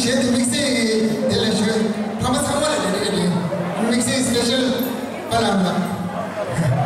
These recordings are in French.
Voilà, voilà. Le mixé, c'est le jeu. Pas la.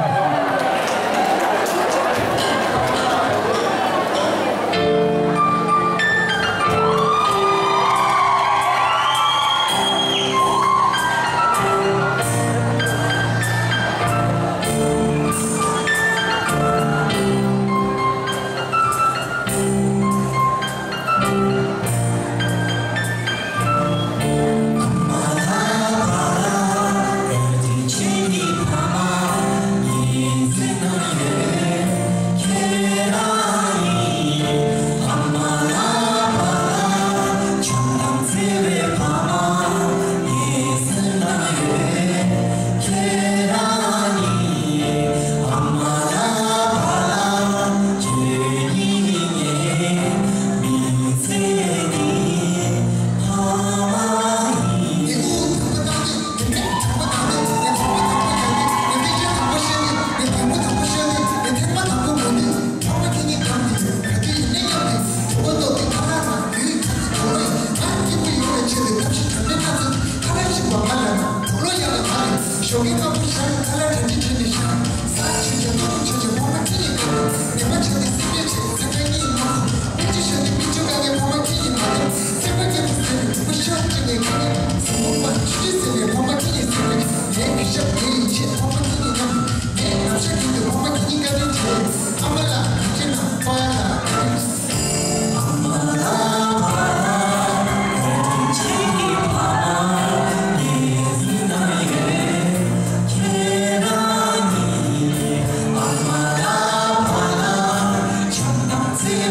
쇼긴 너무 잘 알아 던지 텐데 샤 사진 좀 보고 저저 보면